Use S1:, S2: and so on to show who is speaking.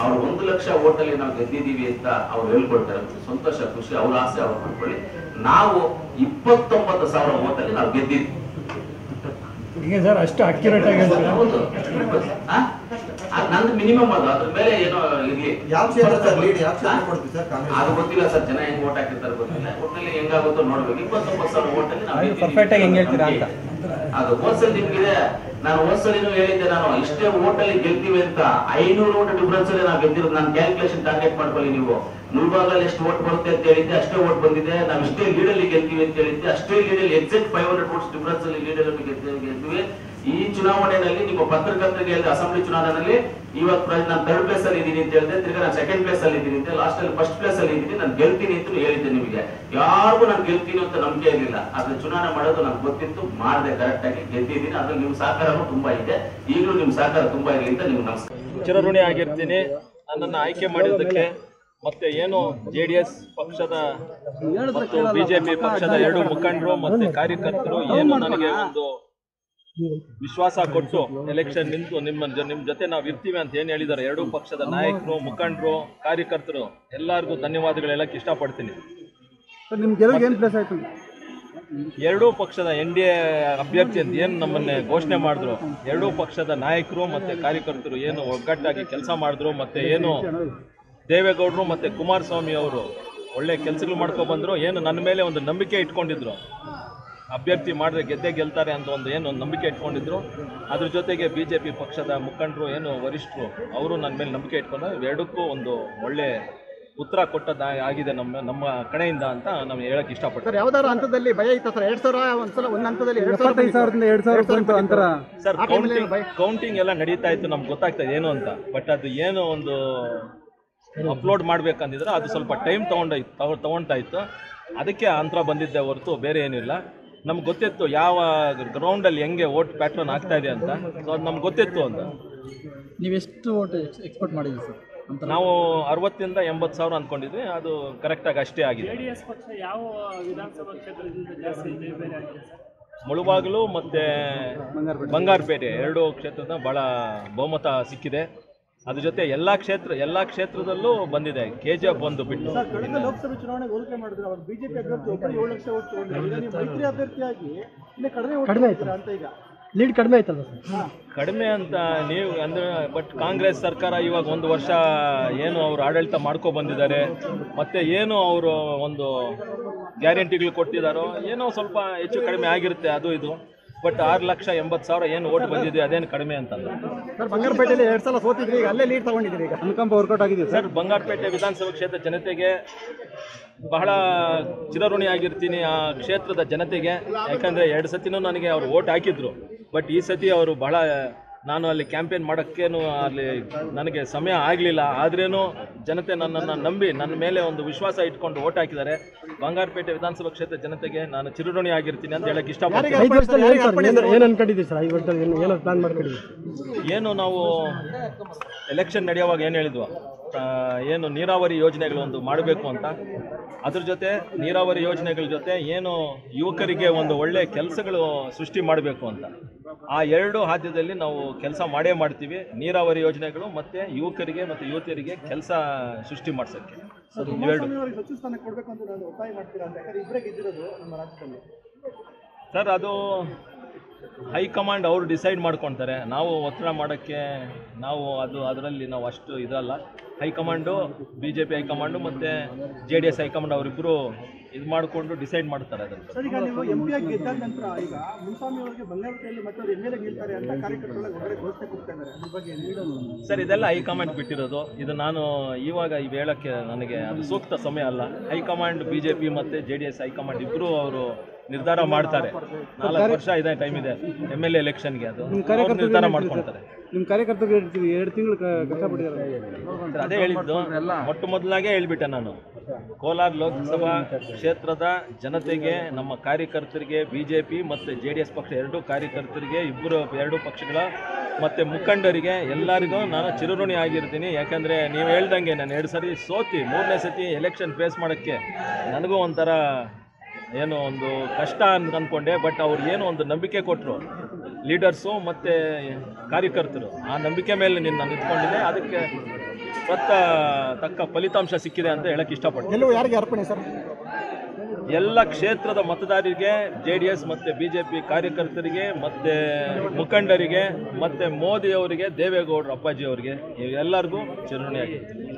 S1: ಅವ್ರು ಒಂದು ಲಕ್ಷ ಓಟಲ್ಲಿ ನಾವು ಗೆದ್ದಿದ್ದೀವಿ ಅಂತ ಅವ್ರು ಹೇಳ್ಕೊಳ್ತಾರೆ ಸಂತೋಷ ಖುಷಿ ಅವ್ರ ಆಸೆ ಅವ್ರು ಮಾಡ್ಕೊಳ್ಳಿ ನಾವು ಇಪ್ಪತ್ತೊಂಬತ್ತು ಸಾವಿರ ಓಟಲ್ಲಿ ನಾವು ಗೆದ್ದಿದ್ವಿ
S2: ಈಗ ಸರ್ ಅಷ್ಟು ಅಕ್ಯುರೇಟ್ ಆಗಿ
S1: ನಂದು ಮಿನಿಮಮ್ ಅದು. ಅದ್ರ ಮೇಲೆ ಏನೋ ಇರ್ಲಿ.
S3: ಯಾವ ಕ್ಷೇತ್ರ ಸರ್ ಲೀಡ್ ಯಾವ ಕ್ಷೇತ್ರ ಸರ್
S1: ಅದು ಗೊತ್ತಿಲ್ಲ ಸರ್ ಜನ ಹೆಂಗ್ ಓಟ್ ಹಾಕಿರ್ತಾರೆ ಗೊತ್ತಿಲ್ಲ. ಒಟ್ಟಿನಲ್ಲಿ ಹೆಂಗಾಗುತ್ತೋ ನೋಡ್ಬೇಕು. ಇಪ್ಪತ್ತೊಂಬತ್ತು ಸಾವಿರ ಓಟಲ್ಲಿ ನಾವು
S2: ಅದು ಹೋಲ್ಸೇಲ್ ಆಗಿ ಹೆಂಗ್ ಹೇಳ್ತೀರಾ ಅಂತ.
S1: ಅದು ಹೋದ್ಸಲ ನಿಮ್ಗಿದೆ. ನಾನು ಹೋದ್ಸಲಿನೂ ಹೇಳಿದ್ದೆ, ನಾನು ಇಷ್ಟೇ ಓಟಲ್ಲಿ ಗೆಲ್ತೀವಿ ಅಂತ ಐನೂರು ಓಟ್ ಡಿಫ್ರೆನ್ಸ್ ಅಲ್ಲಿ ನಾವು ಗೆದ್ದಿರೋದು ನಾನು ಕ್ಯಾಲ್ಕುಲೇಷನ್ ಟಾರ್ಗೆಟ್ ಮಾಡ್ಕೊಳ್ಳಿ ನೀವು. ಮುಲ್ಬಾಗಲ್ಲಿ ಎಷ್ಟು ಓಟ್ ಬರುತ್ತೆ ಅಂತ ಹೇಳಿದ್ದೆ, ಅಷ್ಟೇ ಓಟ್ ಬಂದಿದೆ. ನಾವು ಇಷ್ಟೇ ಲೀಡಲ್ಲಿ ಗೆಲ್ತೀವಿ ಅಂತ ಹೇಳಿದ್ದೆ, ಅಷ್ಟೇ ಲೀಡಲ್ಲಿ exact five hundred votes difference ಅಲ್ಲಿ ಲೀಡಲ್ಲಿ ಗೆದ್ದ ಗೆದ್ದಿವಿ ಈ ಚುನಾವಣೆಯಲ್ಲಿ ನಿಮ್ಮ ಪತ್ರಕರ್ತರಿಗೆ ಅಸೆಂಬ್ಲಿ ಚುನಾವಣೆಯಲ್ಲಿ ಇವತ್ತು ನಾನು ಥರ್ಡ್ ಪ್ಲೇಸ್ ಅಲ್ಲಿ ಇದ್ದೀನಿ ಅಂತ ಹೇಳಿದೆ ತಿರ್ಗಾ ನಾನು ಸೆಕೆಂಡ್ ಪ್ಲೇಸ್ ಅಲ್ಲಿ ಇದ್ದೀನಿ ಅಂತ ಲಾಸ್ಟ್ ಅಲ್ಲಿ ಫಸ್ಟ್ ಪ್ಲೇಸ್ ಅಲ್ಲಿ ಇದ್ದೀನಿ, ನಾನು ಗೆಲ್ತೀನಿ ಅಂತ ಹೇಳಿದ್ದೆ ನಿಮಗೆ. ಯಾರಿಗೂ ನಾನು ಗೆಲ್ತೀನಿ ಅಂತ ನಂಬಿಕೆ ಇರಲಿಲ್ಲ. ಆದ್ರೆ ಚುನಾವಣೆ ಮಾಡೋದು ನನಗೆ ಗೊತ್ತಿತ್ತು, ಮಾಡಿದೆ ಕರೆಕ್ಟ್ ಆಗಿ ಗೆದ್ದಿದ್ದೀನಿ. ಅದ್ರಲ್ಲಿ ನಿಮ್ ಸಹಕಾರನೂ ತುಂಬಾ ಇದೆ. ಈಗಲೂ ನಿಮ್ ಸಹಕಾರ ತುಂಬಾ ಇರಲಿ ಅಂತ ನಿಮ್ಗೆ ನಮಸ್ಕಾರ.
S4: ಚಿರಋಣಿ ಆಗಿರ್ತೀನಿ. ನನ್ನನ್ನು ಆಯ್ಕೆ ಮಾಡಿದ್ದಕ್ಕೆ ಮತ್ತೆ ಏನು ಜೆ ಡಿ ಎಸ್ ಪಕ್ಷದ ಬಿಜೆಪಿ ಪಕ್ಷದ ಎರಡು ಮುಖಂಡರು ಮತ್ತೆ ಕಾರ್ಯಕರ್ತರು ಏನು ನನಗೆ ಒಂದು ವಿಶ್ವಾಸ ಕೊಟ್ಟು ಎಲೆಕ್ಷನ್ ನಿಂತು ನಿಮ್ಮ ನಿಮ್ಮ ಜೊತೆ ನಾವು ಇರ್ತೀವಿ ಅಂತ ಏನು ಹೇಳಿದ್ದಾರೆ ಎರಡೂ ಪಕ್ಷದ ನಾಯಕರು ಮುಖಂಡರು ಕಾರ್ಯಕರ್ತರು ಎಲ್ಲರಿಗೂ ಧನ್ಯವಾದಗಳು ಹೇಳಕ್ಕೆ ಇಷ್ಟಪಡ್ತೀನಿ. ಎರಡೂ ಪಕ್ಷದ ಎನ್ ಡಿ ಎ ಅಭ್ಯರ್ಥಿ ಅಂತ ಏನು ನಮ್ಮನ್ನೇ ಘೋಷಣೆ ಮಾಡಿದ್ರು? ಎರಡೂ ಪಕ್ಷದ ನಾಯಕರು ಮತ್ತೆ ಕಾರ್ಯಕರ್ತರು ಏನು ಒಗ್ಗಟ್ಟಾಗಿ ಕೆಲಸ ಮಾಡಿದ್ರು ಮತ್ತೆ ಏನು ದೇವೇಗೌಡರು ಮತ್ತೆ ಕುಮಾರಸ್ವಾಮಿ ಅವರು ಒಳ್ಳೆ ಕೆಲಸಗಳು ಮಾಡ್ಕೊಬಂದರು ಏನು ನನ್ನ ಮೇಲೆ ಒಂದು ನಂಬಿಕೆ ಇಟ್ಕೊಂಡಿದ್ರು? ಅಭ್ಯರ್ಥಿ ಮಾಡಿದ್ರೆ ಗೆದ್ದೇ ಗೆಲ್ತಾರೆ ಅಂತ ಒಂದು ಏನು ಒಂದು ನಂಬಿಕೆ ಇಟ್ಕೊಂಡಿದ್ರು. ಅದ್ರ ಜೊತೆಗೆ ಬಿ ಜೆ ಪಿ ಪಕ್ಷದ ಮುಖಂಡರು ಏನು ವರಿಷ್ಠರು ಅವರು ನನ್ನ ಮೇಲೆ ನಂಬಿಕೆ ಇಟ್ಕೊಂಡು ಎರಡಕ್ಕೂ ಒಂದು ಒಳ್ಳೆ ಉತ್ತರ ಕೊಟ್ಟದ ಆಗಿದೆ ನಮ್ಮ ನಮ್ಮ ಕಡೆಯಿಂದ ಅಂತ ನಾವು ಹೇಳಕ್ ಇಷ್ಟಪಡ್ತಾರೆ
S5: ಸರ್ ಯಾವ್ದಾರ ಹಂತದಲ್ಲಿ ಭಯ ಇತ್ತು ಸರ್? ಎರಡ್ ಸಾವಿರ ಒಂದ್ಸಲ ಒಂದ್ ಹಂತದಲ್ಲಿ
S4: ಸರ್ ಕೌಂಟಿಂಗ್ ಕೌಂಟಿಂಗ್ ಎಲ್ಲ ನಡೀತಾ ಇತ್ತು ನಮ್ಗೆ ಗೊತ್ತಾಗ್ತಾ ಇದೆ ಏನು ಅಂತ. ಬಟ್ ಅದು ಏನು ಒಂದು ಅಪ್ಲೋಡ್ ಮಾಡ್ಬೇಕಂದಿದ್ರೆ ಅದು ಸ್ವಲ್ಪ ಟೈಮ್ ತಗೊಂಡಾಯ್ತು ತಗೊ ತಗೊಳ್ತಾ ಇತ್ತು. ಅದಕ್ಕೆ ಅಂತರ ಬಂದಿದ್ದೆ ಹೊರತು ಬೇರೆ ಏನಿಲ್ಲ. ನಮ್ಗೆ ಗೊತ್ತಿತ್ತು ಯಾವ ಗ್ರೌಂಡಲ್ಲಿ ಹೆಂಗೆ ಓಟ್ ಪ್ಯಾಟರ್ನ್ ಆಗ್ತಾ ಇದೆ ಅಂತ. ಸೊ ಅದು ನಮ್ಗೆ ಗೊತ್ತಿತ್ತು ಅಂತ.
S2: ನೀವೆಷ್ಟು ಓಟ್ ಎಕ್ಸ್ಪೆಕ್ಟ್ ಮಾಡಿದ್ರಿ ಸರ್?
S4: ನಾವು ಅರವತ್ತಿಂದ ಎಂಬತ್ತು ಸಾವಿರ ಅಂದ್ಕೊಂಡಿದ್ವಿ ಅದು ಕರೆಕ್ಟಾಗಿ ಅಷ್ಟೇ ಆಗಿದೆ.
S6: ಜೆಡಿಎಸ್ ಪಕ್ಷ ಯಾವ ವಿಧಾನಸಭಾ ಕ್ಷೇತ್ರದಿಂದ ಜಾಸ್ತಿ ಜಯಬೇರಿ ಸರ್?
S4: ಮುಳುಬಾಗಿಲು ಮತ್ತು ಬಂಗಾರಪೇಟೆ. ಎರಡು ಕ್ಷೇತ್ರದ ಭಾಳ ಬಹುಮತ ಸಿಕ್ಕಿದೆ. ಅದ್ರ ಜೊತೆ ಎಲ್ಲ ಕ್ಷೇತ್ರ ಎಲ್ಲ ಕ್ಷೇತ್ರದಲ್ಲೂ ಬಂದಿದೆ ಕೆ ಜಿ ಎಫ್ ಬಂದು ಬಿಟ್ಟು.
S5: ಲೋಕಸಭೆ ಚುನಾವಣೆಗೆ ಹೋಲಿಕೆ ಮಾಡಿದ್ರೆ ಅವರು ಬಿಜೆಪಿ ಅಭ್ಯರ್ಥಿ ಒಬ್ಬರು ಏಳು ಲಕ್ಷ ಓಟ್ ಮೈತ್ರಿ ಅಭ್ಯರ್ಥಿಯಾಗಿ ಇನ್ನು ಕಡಿಮೆ ಅಂತ ಈಗ?
S2: ಲೀಡ್ ಕಡಿಮೆ ಆಯ್ತಲ್ಲ ಸರ್?
S4: ಕಡಿಮೆ ಅಂತ ನೀವು ಅಂದ್ರೆ ಬಟ್ ಕಾಂಗ್ರೆಸ್ ಸರ್ಕಾರ ಇವಾಗ ಒಂದು ವರ್ಷ ಏನು ಅವರು ಆಡಳಿತ ಮಾಡ್ಕೊ ಬಂದಿದ್ದಾರೆ. ಮತ್ತೆ ಏನು ಅವರು ಒಂದು ಗ್ಯಾರಂಟಿಗಳು ಕೊಟ್ಟಿದ್ದಾರೋ ಏನೋ ಸ್ವಲ್ಪ ಹೆಚ್ಚು ಕಡಿಮೆ ಆಗಿರುತ್ತೆ ಅದು ಇದು. ಬಟ್ ಆರು ಲಕ್ಷ ಎಂಬತ್ತು ಸಾವಿರ ಏನು ಓಟ್ ಬಂದಿದೆ ಅದೇನು ಕಡಿಮೆ ಅಂತಲ್ಲ
S5: ಸರ್ ಬಂಗಾರಪೇಟೆಯಲ್ಲಿ ಎರಡ್ ಸಲ ಸೋತಿದ್ರಿ ಈಗ ಅಲ್ಲೇ ಲೀಡ್ ತಗೊಂಡಿದ್ದೀರಿ ಈಗ.
S2: ಅನುಕಂಪ ವರ್ಕೌಟ್ ಆಗಿದೆ ಸರ್?
S4: ಸರ್ ಬಂಗಾರಪೇಟೆ ವಿಧಾನಸಭಾ ಕ್ಷೇತ್ರ ಜನತೆಗೆ ಬಹಳ ಚಿರಋಣಿ ಆಗಿರ್ತೀನಿ ಆ ಕ್ಷೇತ್ರದ ಜನತೆಗೆ. ಯಾಕಂದರೆ ಎರಡು ಸತಿನೂ ನನಗೆ ಅವರು ಓಟ್ ಹಾಕಿದ್ರು. ಬಟ್ ಈ ಸತಿ ಅವರು ಬಹಳ ನಾನು ಅಲ್ಲಿ ಕ್ಯಾಂಪೇನ್ ಮಾಡೋಕ್ಕೇನು ಅಲ್ಲಿ ನನಗೆ ಸಮಯ ಆಗಲಿಲ್ಲ. ಆದ್ರೇನು ಜನತೆ ನನ್ನನ್ನು ನಂಬಿ ನನ್ನ ಮೇಲೆ ಒಂದು ವಿಶ್ವಾಸ ಇಟ್ಕೊಂಡು ಓಟ್ ಹಾಕಿದ್ದಾರೆ. ಬಂಗಾರಪೇಟೆ ವಿಧಾನಸಭಾ ಕ್ಷೇತ್ರ ಜನತೆಗೆ ನಾನು ಚಿರುಡಣಿ ಆಗಿರ್ತೀನಿ ಅಂತ ಹೇಳಕ್ಕೆ ಇಷ್ಟಪಡ್ತೀನಿ.
S2: ಏನು
S4: ನಾವು ಎಲೆಕ್ಷನ್ ನಡೆಯುವಾಗ ಏನು ಹೇಳಿದ್ವು? ಏನು ನೀರಾವರಿ ಯೋಜನೆಗಳು ಒಂದು ಮಾಡಬೇಕು ಅಂತ. ಅದ್ರ ಜೊತೆ ನೀರಾವರಿ ಯೋಜನೆಗಳ ಜೊತೆ ಏನು ಯುವಕರಿಗೆ ಒಂದು ಒಳ್ಳೆ ಕೆಲಸಗಳು ಸೃಷ್ಟಿ ಮಾಡಬೇಕು ಅಂತ. ಆ ಎರಡು ಹಾದ್ಯದಲ್ಲಿ ನಾವು ಕೆಲಸ ಮಾಡೇ ಮಾಡ್ತೀವಿ. ನೀರಾವರಿ ಯೋಜನೆಗಳು ಮತ್ತು ಯುವಕರಿಗೆ ಮತ್ತು ಯುವತಿಯರಿಗೆ ಕೆಲಸ ಸೃಷ್ಟಿ ಮಾಡ್ಸೋಕ್ಕೆ. ಇವೆರಡು. ಸರ್ ಅದು ಹೈಕಮಾಂಡ್ ಅವರು ಡಿಸೈಡ್ ಮಾಡ್ಕೊತಾರೆ ನಾವು ಒತ್ತಡ ಮಾಡೋಕ್ಕೆ ನಾವು ಅದು ಅದರಲ್ಲಿ ನಾವು ಅಷ್ಟು ಇದಲ್ಲ high command B J P high command ಮತ್ತು J D S high command ಅವರಿಬ್ಬರು ಇದು ಮಾಡಿಕೊಂಡು ಡಿಸೈಡ್ ಮಾಡ್ತಾರೆ ಅದನ್ನು
S5: ಸರ್ ಈಗ ನೀವು ಎಂ ಪಿ ಆಗಿ ಗೆದ್ದಾದ ನಂತರ ಈಗ ಮುನ್ಸ್ವಾಮಿ ಅವರಿಗೆ ಬಂಗಾರಪೇಟೆಯಲ್ಲಿ ಮತ್ತೆ ಅವ್ರು ಎಂ ಎಲ್ ಎ ಗೆಲ್ತಾರೆ ಅಂತ ಕಾರ್ಯಕರ್ತರೊಳಗೆ ಹೊರಗಡೆ ಘೋಷಣೆ ಕೊಡ್ತಾ ಇದ್ದಾರೆ ಅದ್ರ ಬಗ್ಗೆ ನೀಡೋದು
S4: ಸರ್ ಇದೆಲ್ಲ ಹೈಕಮಾಂಡ್ ಬಿಟ್ಟಿರೋದು. ಇದು ನಾನು ಇವಾಗ ಈ ವೇಳಕ್ಕೆ ನನಗೆ ಅದು ಸೂಕ್ತ ಸಮಯ ಅಲ್ಲ. High command B J P ಮತ್ತು J D S high command ಇಬ್ಬರು ಅವರು ನಿರ್ಧಾರ ಮಾಡ್ತಾರೆ. ನಾಲ್ಕು ವರ್ಷ ಇದೆ ಟೈಮ್ ಇದೆ. ಎಂ ಎಲ್ ಎಲೆಕ್ಷನ್ಗೆ ಅದು. ನಿರ್ಧಾರ ಮಾಡ್ಕೊಳ್ತಾರೆ.
S2: ನಿಮ್ಮ ಕಾರ್ಯಕರ್ತರಿಗೆ ಹೇಳ್ತೀವಿ ಎರಡು ತಿಂಗಳು ಕಷ್ಟಪಟ್ಟಿದ್ದಾರೆ.
S4: ಅದೇ ಹೇಳಿದ್ದು, ಮೊಟ್ಟ ಮೊದಲಾಗೆ ಹೇಳ್ಬಿಟ್ಟೆ ನಾನು. ಕೋಲಾರ ಲೋಕಸಭಾ ಕ್ಷೇತ್ರದ ಜನತೆಗೆ, ನಮ್ಮ ಕಾರ್ಯಕರ್ತರಿಗೆ ಬಿ ಜೆ ಪಿ ಮತ್ತು ಜೆ ಡಿ ಎಸ್ ಪಕ್ಷ ಎರಡೂ ಕಾರ್ಯಕರ್ತರಿಗೆ, ಇಬ್ಬರು ಎರಡೂ ಪಕ್ಷಗಳ ಮತ್ತು ಮುಖಂಡರಿಗೆ ಎಲ್ಲರಿಗೂ ನಾನು ಚಿರಋಣಿ ಆಗಿರ್ತೀನಿ. ಯಾಕಂದರೆ ನೀವು ಹೇಳ್ದಂಗೆ ನಾನು ಎರಡು ಸರಿ ಸೋತಿ, ಮೂರನೇ ಸತಿ ಎಲೆಕ್ಷನ್ ಫೇಸ್ ಮಾಡೋಕ್ಕೆ ನನಗೂ ಒಂಥರ ಏನೋ ಒಂದು ಕಷ್ಟ ಅಂತ ಅಂದ್ಕೊಂಡೆ ಬಟ್ ಅವ್ರು ಏನು ಒಂದು ನಂಬಿಕೆ ಕೊಟ್ಟರು ಲೀಡರ್ಸು ಮತ್ತು ಕಾರ್ಯಕರ್ತರು. ಆ ನಂಬಿಕೆ ಮೇಲೆ ನಿನ್ನ ನಿಂತ್ಕೊಂಡಿದೆ. ನಿಂತ್ಕೊಂಡಿದ್ದೆ ಅದಕ್ಕೆ ಸ್ವತ್ತ ತಕ್ಕ ಫಲಿತಾಂಶ ಸಿಕ್ಕಿದೆ ಅಂತ ಹೇಳಕ್ಕೆ ಇಷ್ಟಪಡ್ತೀನಿ.
S5: ಯಾರಿಗೆ ಅರ್ಪಣೆ ಸರ್?
S4: ಎಲ್ಲ ಕ್ಷೇತ್ರದ ಮತದಾರರಿಗೆ ಜೆ ಡಿ ಎಸ್ ಮತ್ತು ಬಿ ಜೆ ಪಿ ಕಾರ್ಯಕರ್ತರಿಗೆ ಮತ್ತು ಮುಖಂಡರಿಗೆ ಮತ್ತು ಮೋದಿ ಅವರಿಗೆ ದೇವೇಗೌಡರು ಅಪ್ಪಾಜಿ ಅವರಿಗೆ ಎಲ್ಲರಿಗೂ ಚಿರಋಣಿಯಾಗಿರ್ತೀನಿ